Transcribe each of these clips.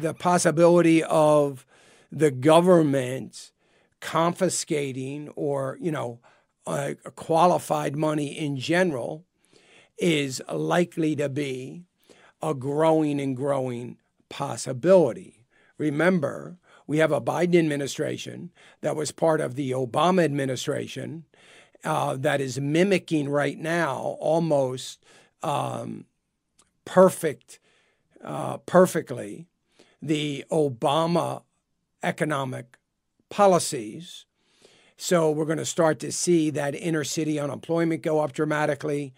The possibility of the government confiscating or, you know, uh, qualified money in general is likely to be a growing and growing possibility. Remember, we have a Biden administration that was part of the Obama administration uh, that is mimicking right now almost um, perfect, uh, perfectly the Obama economic policies. So we're going to start to see that inner city unemployment go up dramatically.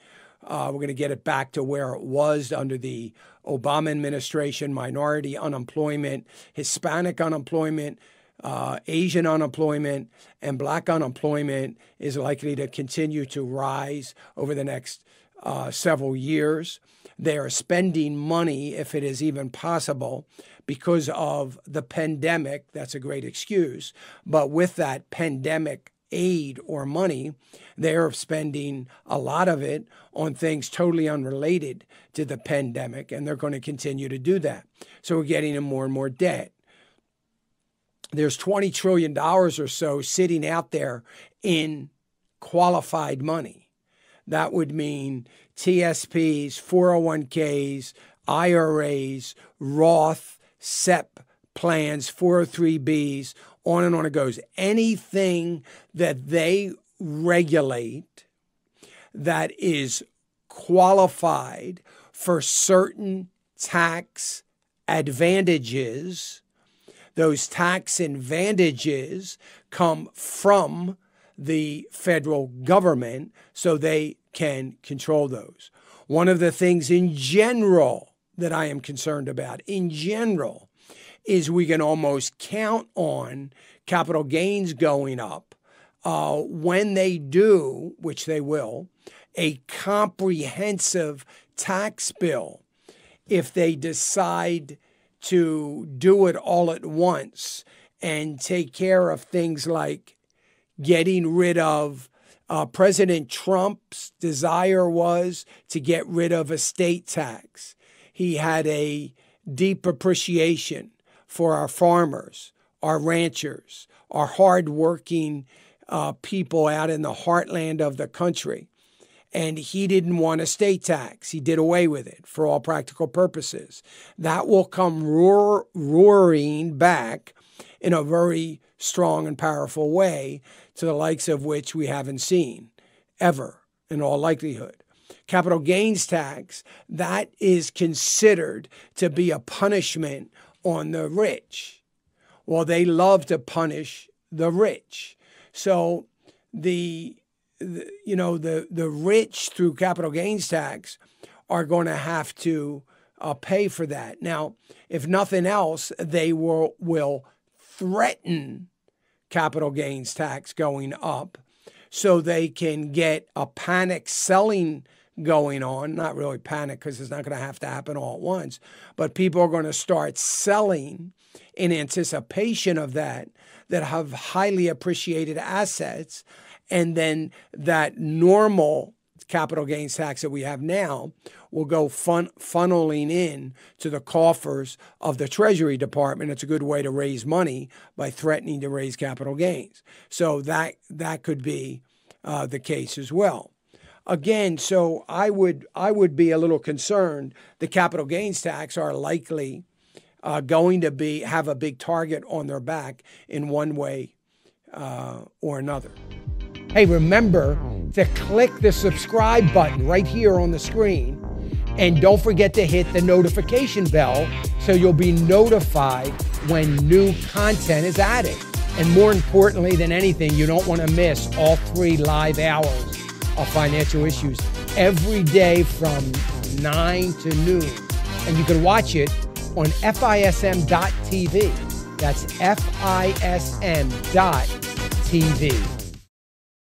Uh, we're going to get it back to where it was under the Obama administration minority unemployment, Hispanic unemployment, uh, Asian unemployment, and black unemployment is likely to continue to rise over the next uh, several years. They are spending money, if it is even possible, because of the pandemic. That's a great excuse. But with that pandemic aid or money, they're spending a lot of it on things totally unrelated to the pandemic, and they're going to continue to do that. So we're getting in more and more debt. There's $20 trillion or so sitting out there in qualified money. That would mean TSPs, 401ks, IRAs, Roth, SEP plans, 403bs, on and on it goes. Anything that they regulate that is qualified for certain tax advantages, those tax advantages come from the federal government so they can control those. One of the things in general that I am concerned about, in general, is we can almost count on capital gains going up. Uh, when they do, which they will, a comprehensive tax bill, if they decide to do it all at once and take care of things like getting rid of uh, President Trump's desire was to get rid of estate tax. He had a deep appreciation for our farmers, our ranchers, our hardworking uh, people out in the heartland of the country. And he didn't want estate tax. He did away with it for all practical purposes. That will come roar, roaring back in a very strong and powerful way to the likes of which we haven't seen ever, in all likelihood capital gains tax, that is considered to be a punishment on the rich. Well, they love to punish the rich. So the, the you know the the rich through capital gains tax are going to have to uh, pay for that. Now, if nothing else, they will will threaten capital gains tax going up so they can get a panic selling going on. Not really panic because it's not going to have to happen all at once, but people are going to start selling in anticipation of that that have highly appreciated assets. And then that normal capital gains tax that we have now will go fun- funneling in to the coffers of the Treasury Department. It's a good way to raise money by threatening to raise capital gains. So that that could be uh, the case as well again, so I would I would be a little concerned. The capital gains tax are likely uh, going to be have a big target on their back in one way uh, or another. Hey, remember to click the subscribe button right here on the screen. And don't forget to hit the notification bell so you'll be notified when new content is added. And more importantly than anything, you don't want to miss all three live hours of financial issues every day from 9 to noon. And you can watch it on FISM.tv. That's FISM.tv.